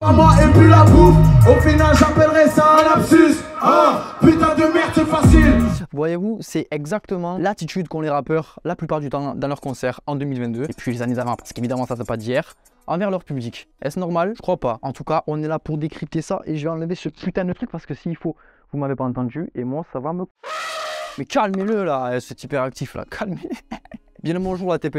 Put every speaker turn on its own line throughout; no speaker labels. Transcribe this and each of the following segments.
Moi et puis la bouffe, au final j'appellerais ça un lapsus. Ah, putain de merde, c'est facile.
Voyez-vous, c'est exactement l'attitude qu'ont les rappeurs la plupart du temps dans leurs concerts en 2022 et puis les années avant, parce qu'évidemment ça ne pas d'hier, envers leur public. Est-ce normal? Je crois pas. En tout cas, on est là pour décrypter ça et je vais enlever ce putain de truc parce que s'il faut, vous m'avez pas entendu et moi ça va me... Mais calmez-le là, cet hyperactif là, calmez Bien le bonjour à tes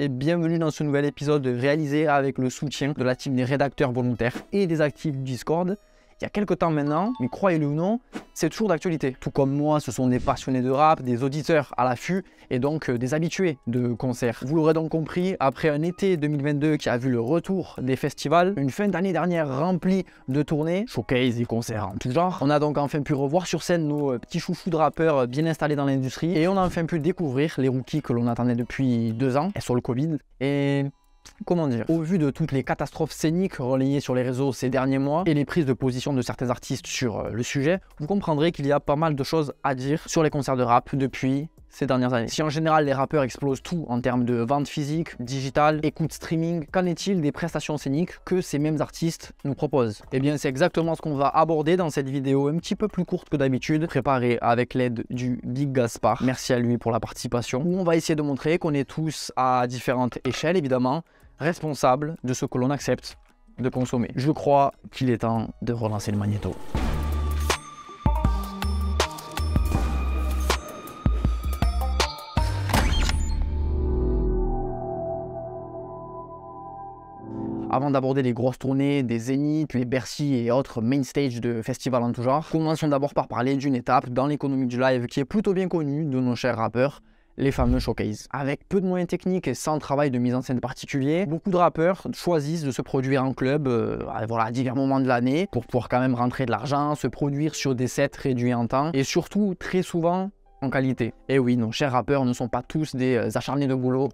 et bienvenue dans ce nouvel épisode réalisé avec le soutien de la team des rédacteurs volontaires et des actifs du Discord il y a quelques temps maintenant, mais croyez-le ou non, c'est toujours d'actualité. Tout comme moi, ce sont des passionnés de rap, des auditeurs à l'affût et donc euh, des habitués de concerts. Vous l'aurez donc compris, après un été 2022 qui a vu le retour des festivals, une fin d'année dernière remplie de tournées, showcase et concerts en tout genre, on a donc enfin pu revoir sur scène nos euh, petits chouchous de rappeurs bien installés dans l'industrie et on a enfin pu découvrir les rookies que l'on attendait depuis deux ans et sur le Covid. Et comment dire, au vu de toutes les catastrophes scéniques relayées sur les réseaux ces derniers mois et les prises de position de certains artistes sur euh, le sujet, vous comprendrez qu'il y a pas mal de choses à dire sur les concerts de rap depuis Si en général les rappeurs explosent tout en termes de vente physique, digital, écoute streaming, qu'en est-il des prestations scéniques que ces mêmes artistes nous proposent? Eh bien c'est exactement ce qu'on va aborder dans cette vidéo un petit peu plus courte que d'habitude, préparée avec l'aide du Big Gaspar. Merci à lui pour la participation. Où on va essayer de montrer qu'on est tous à différentes échelles évidemment, responsable de ce que l'on accepte de consommer. Je crois qu'il est temps de relancer le magnéto. Avant d'aborder les grosses tournées des Zénith, les Bercy et autres main stage de festivals en tout genre, commençons d'abord par parler d'une étape dans l'économie du live qui est plutôt bien connue de nos chers rappeurs, les fameux showcases. Avec peu de moyens techniques et sans travail de mise en scène particulier, beaucoup de rappeurs choisissent de se produire en club euh, à, divers moments de l'année pour pouvoir quand même rentrer de l'argent, se produire sur des sets réduits en temps et surtout très souvent en qualité. Et oui, nos chers rappeurs ne sont pas tous des euh, acharnés de boulot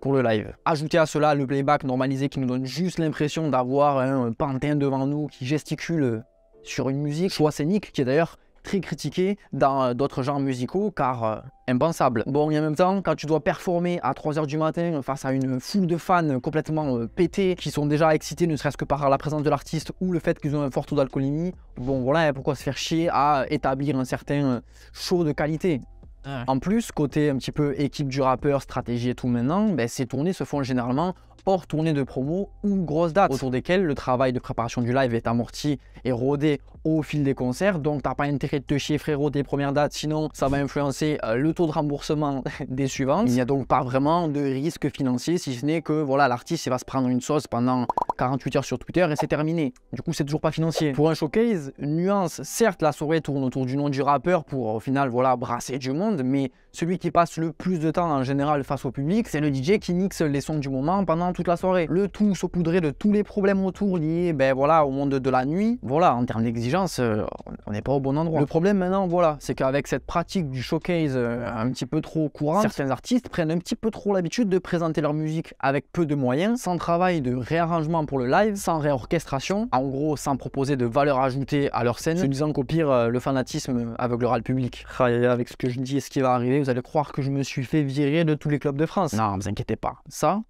pour le live. Ajoutez à cela le playback normalisé qui nous donne juste l'impression d'avoir un pantin devant nous qui gesticule sur une musique, choix scénique qui est d'ailleurs très critiqué dans euh, d'autres genres musicaux car euh, impensable. Bon, et en même temps, quand tu dois performer à 3h du matin face à une foule de fans complètement euh, pétés qui sont déjà excités ne serait-ce que par la présence de l'artiste ou le fait qu'ils ont un fort taux d'alcoolémie, bon voilà, pourquoi se faire chier à établir un certain show de qualité? En plus, côté un petit peu équipe du rappeur, stratégie et tout maintenant, ben, ces tournées se font généralement hors tournée de promo ou grosse date autour desquelles le travail de préparation du live est amorti et rodé au fil des concerts. Donc, t'as pas intérêt de te chier, frérot, des premières dates, sinon ça va influencer euh, le taux de remboursement des suivantes. Il n'y a donc pas vraiment de risque financier, si ce n'est que voilà, l'artiste va se prendre une sauce pendant 48 heures sur Twitter et c'est terminé. Du coup, c'est toujours pas financier. Pour un showcase, nuance, certes, la soirée tourne autour du nom du rappeur pour au final voilà brasser du monde, mais celui qui passe le plus de temps en général face au public, c'est le DJ qui mixe les sons du moment pendant toute la soirée. Le tout saupoudré de tous les problèmes autour liés ben, voilà, au monde de la nuit. Voilà, en termes d'exigence, euh, on n'est pas au bon endroit. Le problème maintenant, voilà, c'est qu'avec cette pratique du showcase euh, un petit peu trop courante, certains artistes prennent un petit peu trop l'habitude de présenter leur musique avec peu de moyens, sans travail de réarrangement pour le live, sans réorchestration, en gros sans proposer de valeur ajoutée à leur scène, se disant qu'au pire, euh, le fanatisme aveuglera le public. Avec ce que je dis et ce qui va arriver, vous allez croire que je me suis fait virer de tous les clubs de France. Non, vous inquiétez pas. Ça,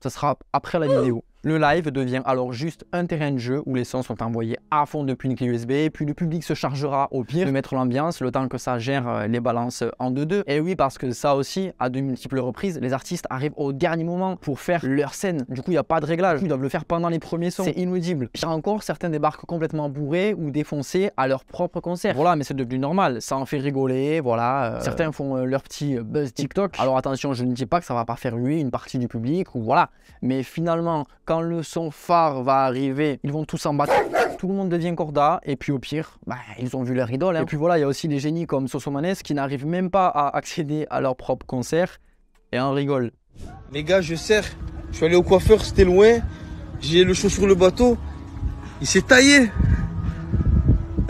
ça sera après la vidéo. Le live devient alors juste un terrain de jeu où les sons sont envoyés à fond depuis une clé USB, puis le public se chargera au pire de mettre l'ambiance le temps que ça gère euh, les balances en 2-2. Et oui, parce que ça aussi, à de multiples reprises, les artistes arrivent au dernier moment pour faire leur scène. Du coup, il n'y a pas de réglage. Ils doivent le faire pendant les premiers sons. C'est inaudible. Encore, certains débarquent complètement bourrés ou défoncés à leur propre concert. Voilà, mais c'est devenu normal. Ça en fait rigoler, voilà. Euh, certains font euh, leur petit buzz TikTok. Alors attention, je ne dis pas que ça va pas faire lui une partie du public ou voilà. Mais finalement, quand le son phare va arriver, ils vont tous en battre. Tout le monde devient corda, et puis au pire, bah, ils ont vu leur idole. Hein. Et puis voilà, il y a aussi des génies comme Sosomanes qui n'arrivent même pas à accéder à leur propre concert, et en rigole.
Les gars, je sers. Je suis allé au coiffeur, c'était loin. J'ai le chaud sur le bateau. Il s'est taillé.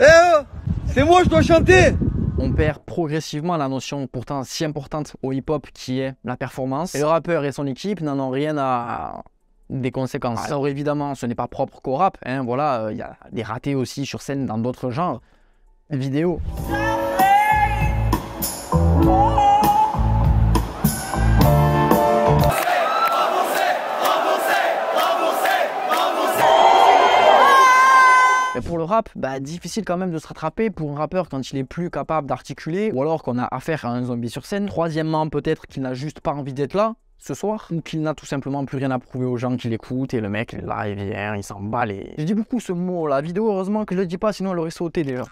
Eh oh C'est moi, je dois chanter
on perd progressivement la notion pourtant si importante au hip-hop qui est la performance. Et le rappeur et son équipe n'en ont rien à, des conséquences. Alors évidemment, ce n'est pas propre qu'au rap, hein, voilà, il y a des ratés aussi sur scène dans d'autres genres vidéo. Et pour le rap, bah difficile quand même de se rattraper pour un rappeur quand il est plus capable d'articuler ou alors qu'on a affaire à un zombie sur scène. Troisièmement, peut-être qu'il n'a juste pas envie d'être là ce soir ou qu'il n'a tout simplement plus rien à prouver aux gens qui l'écoutent et le mec là il vient, il s'en bat les... Je dis beaucoup ce mot la vidéo heureusement que je le dis pas sinon elle aurait sauté déjà.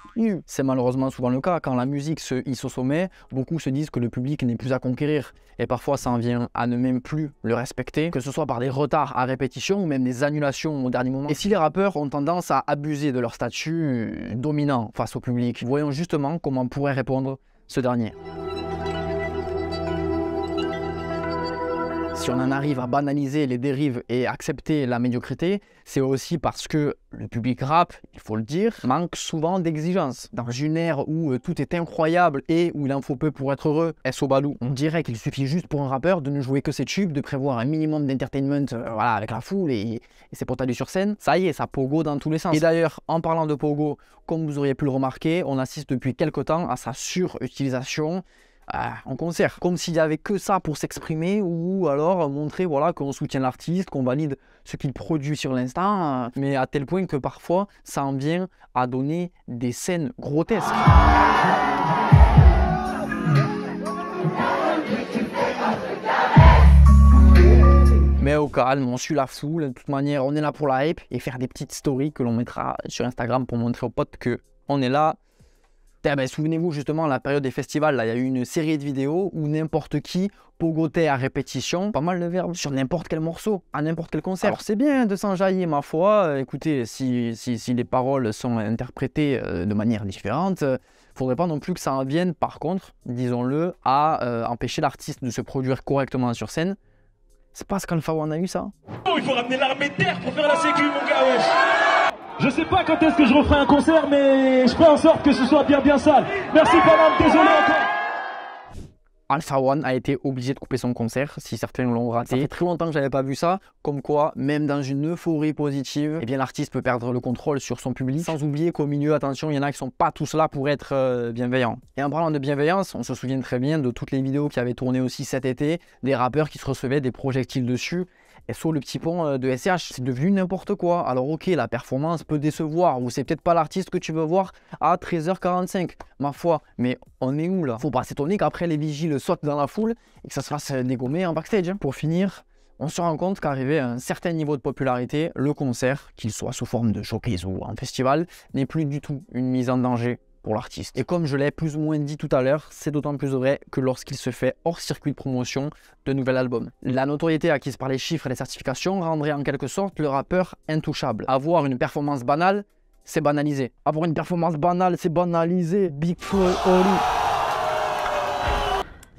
C'est malheureusement souvent le cas quand la musique se hisse au sommet, beaucoup se disent que le public n'est plus à conquérir et parfois ça en vient à ne même plus le respecter, que ce soit par des retards à répétition ou même des annulations au dernier moment. Et si les rappeurs ont tendance à abuser de leur statut dominant face au public, voyons justement comment pourrait répondre ce dernier. Si on en arrive à banaliser les dérives et accepter la médiocrité, c'est aussi parce que le public rap, il faut le dire, manque souvent d'exigence. Dans une ère où euh, tout est incroyable et où il en faut peu pour être heureux, au Balou, on dirait qu'il suffit juste pour un rappeur de ne jouer que ses tubes, de prévoir un minimum d'entertainment euh, voilà, avec la foule et, et ses potes sur scène. Ça y est, ça pogo dans tous les sens. Et d'ailleurs, en parlant de pogo, comme vous auriez pu le remarquer, on assiste depuis quelques temps à sa surutilisation ah, en concert, comme s'il n'y avait que ça pour s'exprimer ou alors montrer voilà, qu'on soutient l'artiste, qu'on valide ce qu'il produit sur l'instant, mais à tel point que parfois ça en vient à donner des scènes grotesques. Mais au calme, on suit la foule, de toute manière on est là pour la hype et faire des petites stories que l'on mettra sur Instagram pour montrer aux potes que on est là ben, souvenez-vous justement, à la période des festivals, là, il y a eu une série de vidéos où n'importe qui pogotait à répétition, pas mal de verbes, sur n'importe quel morceau, à n'importe quel concert. Alors c'est bien de s'enjailler, ma foi. Écoutez, si, si, les paroles sont interprétées euh, de manière différente, ne euh, faudrait pas non plus que ça en vienne, par contre, disons-le, à euh, empêcher l'artiste de se produire correctement sur scène. C'est pas ce qu'Alpha One a eu ça
Oh, il faut ramener l'armée de terre pour faire la sécu, mon gars, wesh je sais pas quand est-ce que je referai un concert, mais je ferai en sorte que ce soit bien bien sale. Merci Panam, désolé encore.
Alpha One a été obligé de couper son concert, si certains l'ont raté. Ça fait très longtemps que j'avais pas vu ça, comme quoi, même dans une euphorie positive, eh bien l'artiste peut perdre le contrôle sur son public. Sans oublier qu'au milieu, attention, il y en a qui sont pas tous là pour être euh, bienveillants. Et en parlant de bienveillance, on se souvient très bien de toutes les vidéos qui avaient tourné aussi cet été, des rappeurs qui se recevaient des projectiles dessus. Et sur le petit pont euh, de SCH, c'est devenu n'importe quoi. Alors ok, la performance peut décevoir, ou c'est peut-être pas l'artiste que tu veux voir à 13h45, ma foi. Mais on est où là? Faut pas s'étonner qu'après les vigiles sautent dans la foule et que ça se fasse dégommer en backstage. Hein. Pour finir, on se rend compte qu'arrivé à un certain niveau de popularité, le concert, qu'il soit sous forme de showcase ou en festival, n'est plus du tout une mise en danger l'artiste. Et comme je l'ai plus ou moins dit tout à l'heure, c'est d'autant plus vrai que lorsqu'il se fait hors circuit de promotion de nouvel album. La notoriété acquise par les chiffres et les certifications rendrait en quelque sorte le rappeur intouchable. Avoir une performance banale, c'est banalisé. Avoir une performance banale, c'est banalisé. Big Flo Oli.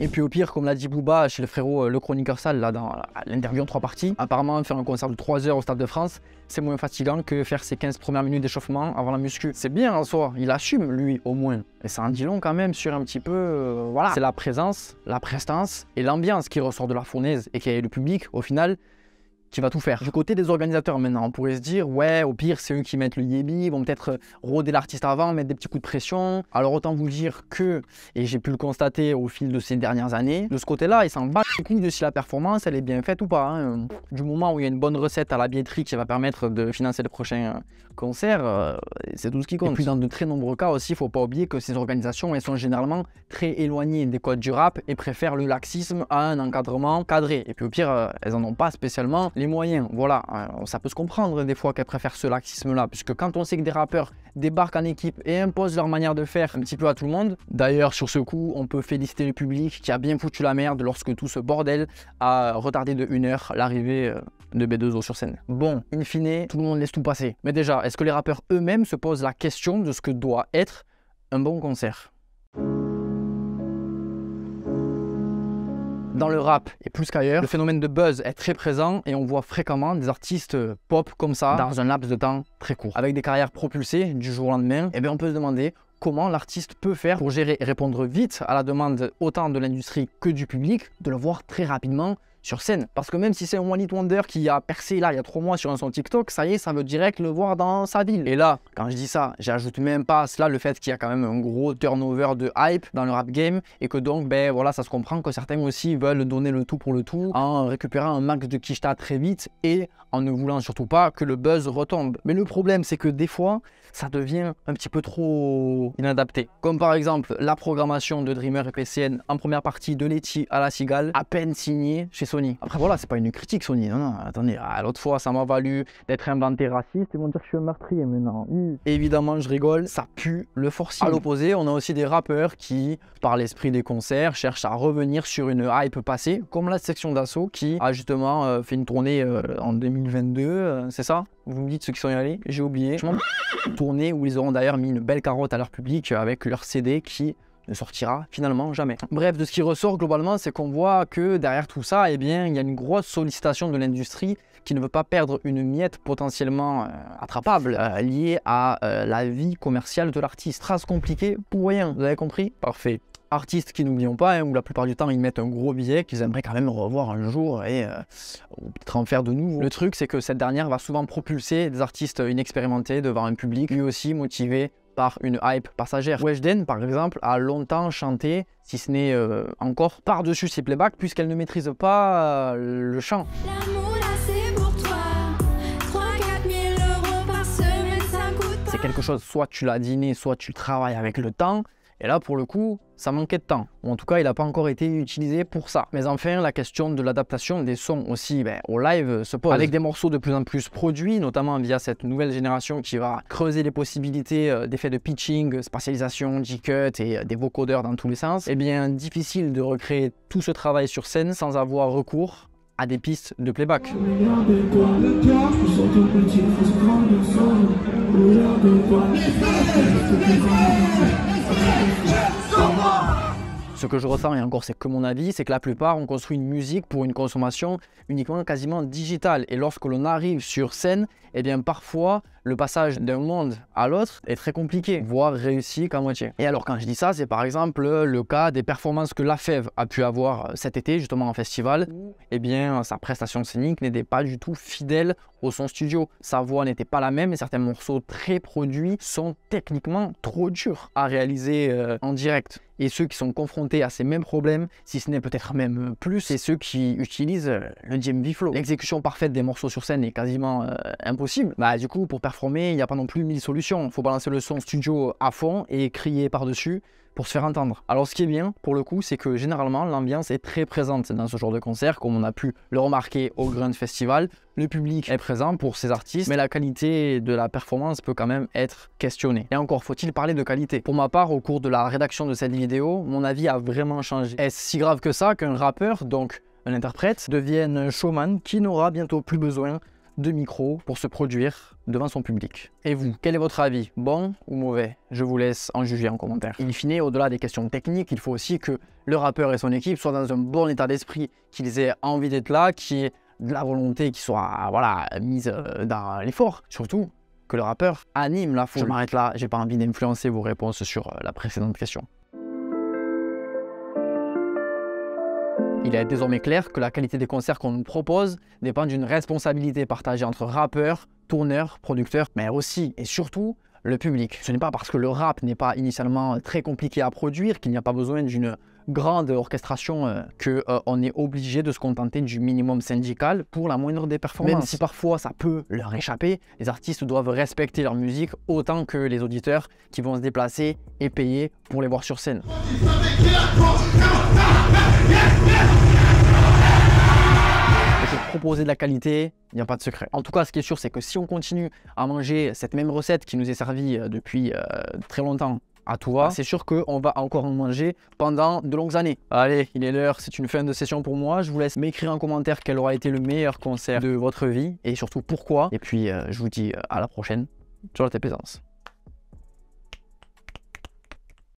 Et puis au pire, comme l'a dit Booba chez le frérot euh, Le Chroniqueur Sale, là, dans l'interview en trois parties, apparemment faire un concert de 3 heures au Stade de France, c'est moins fatigant que faire ses 15 premières minutes d'échauffement avant la muscu. C'est bien en soi, il assume lui au moins. Et ça en dit long quand même sur un petit peu, euh, voilà. C'est la présence, la prestance et l'ambiance qui ressort de la fournaise et qui est le public au final qui va tout faire. Du côté des organisateurs maintenant, on pourrait se dire, ouais, au pire, c'est eux qui mettent le yébi, ils vont peut-être euh, rôder l'artiste avant, mettre des petits coups de pression. Alors autant vous dire que, et j'ai pu le constater au fil de ces dernières années, de ce côté-là, ils s'en battent de si la performance, elle est bien faite ou pas. Hein. Du moment où il y a une bonne recette à la billetterie qui va permettre de financer le prochain euh, concert, euh, c'est tout ce qui compte. Et puis dans de très nombreux cas aussi, il faut pas oublier que ces organisations, elles sont généralement très éloignées des codes du rap et préfèrent le laxisme à un encadrement cadré. Et puis au pire, elles en ont pas spécialement les moyens. Voilà, ça peut se comprendre des fois qu'elles préfèrent ce laxisme-là, puisque quand on sait que des rappeurs débarquent en équipe et imposent leur manière de faire un petit peu à tout le monde, d'ailleurs sur ce coup, on peut féliciter le public qui a bien foutu la merde lorsque tout ce bordel a retardé de une heure l'arrivée euh, de B2O sur scène. Bon, in fine, tout le monde laisse tout passer. Mais déjà, est-ce que les rappeurs eux-mêmes se posent la question de ce que doit être un bon concert? Dans le rap et plus qu'ailleurs, le phénomène de buzz est très présent et on voit fréquemment des artistes pop comme ça dans un laps de temps très court. Avec des carrières propulsées du jour au lendemain, et eh bien on peut se demander comment l'artiste peut faire pour gérer et répondre vite à la demande autant de l'industrie que du public, de le voir très rapidement sur scène. Parce que même si c'est un One Hit Wonder qui a percé là il y a trois mois sur son TikTok, ça y est, ça veut direct le voir dans sa ville. Et là, quand je dis ça, j'ajoute même pas à cela le fait qu'il y a quand même un gros turnover de hype dans le rap game et que donc, ben voilà, ça se comprend que certains aussi veulent donner le tout pour le tout en récupérant un max de Kishta très vite et en ne voulant surtout pas que le buzz retombe. Mais le problème, c'est que des fois, ça devient un petit peu trop inadapté. Comme par exemple la programmation de Dreamer et PCN en première partie de Letty à la Cigale, à peine signée chez Sony. Après voilà, c'est pas une critique Sony, non, non, attendez, à l'autre fois ça m'a valu d'être inventé raciste, ils vont dire que je suis un meurtrier maintenant. Évidemment, je rigole, ça pue le forcing. À l'opposé, on a aussi des rappeurs qui, par l'esprit des concerts, cherchent à revenir sur une hype passée, comme la section d'assaut qui a justement euh, fait une tournée euh, en 2022, euh, c'est ça? Vous me dites ceux qui sont y allés, j'ai oublié. Tournée où ils auront d'ailleurs mis une belle carotte à leur public avec leur CD qui ne sortira finalement jamais. Bref, de ce qui ressort globalement, c'est qu'on voit que derrière tout ça, eh bien, il y a une grosse sollicitation de l'industrie qui ne veut pas perdre une miette potentiellement euh, attrapable euh, liée à euh, la vie commerciale de l'artiste. Trace compliquée pour rien, vous avez compris? Parfait artistes qui n'oublions pas, hein, où la plupart du temps ils mettent un gros billet qu'ils aimeraient quand même revoir un jour et peut-être en faire de nouveau. Le truc c'est que cette dernière va souvent propulser des artistes inexpérimentés devant un public lui aussi motivé par une hype passagère. Weshden par exemple a longtemps chanté, si ce n'est euh, encore par-dessus ses playbacks puisqu'elle ne maîtrise pas euh, le chant. C'est quelque chose, soit tu l'as dîné, soit tu travailles avec le temps. Et là, pour le coup, ça manquait de temps. Ou en tout cas, il n'a pas encore été utilisé pour ça. Mais enfin, la question de l'adaptation des sons aussi ben, au live se pose. Avec des morceaux de plus en plus produits, notamment via cette nouvelle génération qui va creuser les possibilités euh, d'effets de pitching, spatialisation, G-cut et euh, des vocodeurs dans tous les sens, eh bien, difficile de recréer tout ce travail sur scène sans avoir recours à des pistes de playback. Ce que je ressens, et encore c'est que mon avis, c'est que la plupart ont construit une musique pour une consommation uniquement quasiment digitale. Et lorsque l'on arrive sur scène, eh bien parfois le passage d'un monde à l'autre est très compliqué, voire réussi qu'à moitié. Et alors quand je dis ça, c'est par exemple le cas des performances que la FEV a pu avoir cet été justement en festival. Eh bien sa prestation scénique n'était pas du tout fidèle au son studio. Sa voix n'était pas la même et certains morceaux très produits sont techniquement trop durs à réaliser euh, en direct. Et ceux qui sont confrontés à ces mêmes problèmes, si ce n'est peut-être même plus, c'est ceux qui utilisent euh, le DMV Flow. L'exécution parfaite des morceaux sur scène est quasiment euh, impossible. Bah du coup, pour performer, il n'y a pas non plus mille solutions. Il faut balancer le son studio à fond et crier par-dessus pour se faire entendre. Alors ce qui est bien pour le coup, c'est que généralement l'ambiance est très présente dans ce genre de concert, comme on a pu le remarquer au Grand Festival. Le public est présent pour ces artistes, mais la qualité de la performance peut quand même être questionnée. Et encore faut-il parler de qualité. Pour ma part, au cours de la rédaction de cette vidéo, mon avis a vraiment changé. Est-ce si grave que ça qu'un rappeur, donc un interprète, devienne un showman qui n'aura bientôt plus besoin de micro pour se produire devant son public. Et vous, quel est votre avis Bon ou mauvais? Je vous laisse en juger en commentaire. In fine, au-delà des questions techniques, il faut aussi que le rappeur et son équipe soient dans un bon état d'esprit, qu'ils aient envie d'être là, qu'il y ait de la volonté qui soit voilà, mise euh, dans l'effort. Surtout que le rappeur anime la foule. Je m'arrête là, j'ai pas envie d'influencer vos réponses sur euh, la précédente question. Il est désormais clair que la qualité des concerts qu'on nous propose dépend d'une responsabilité partagée entre rappeurs, tourneurs, producteurs, mais aussi et surtout le public. Ce n'est pas parce que le rap n'est pas initialement très compliqué à produire qu'il n'y a pas besoin d'une grande orchestration euh, qu'on euh, est obligé de se contenter du minimum syndical pour la moindre des performances. Même si parfois ça peut leur échapper, les artistes doivent respecter leur musique autant que les auditeurs qui vont se déplacer et payer pour les voir sur scène. Proposer de la qualité, il n'y a pas de secret. En tout cas, ce qui est sûr, c'est que si on continue à manger cette même recette qui nous est servie euh, depuis euh, très longtemps à tout va, c'est sûr qu'on va encore en manger pendant de longues années. Allez, il est l'heure, c'est une fin de session pour moi. Je vous laisse m'écrire en commentaire quel aura été le meilleur concert de votre vie et surtout pourquoi. Et puis, euh, je vous dis à la prochaine. Ciao la.